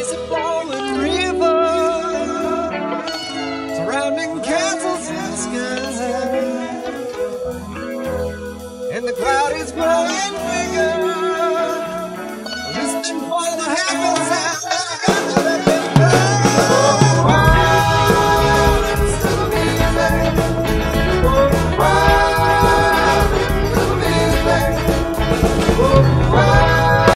is a flowing river, surrounding castles and skies, and the cloud is growing bigger.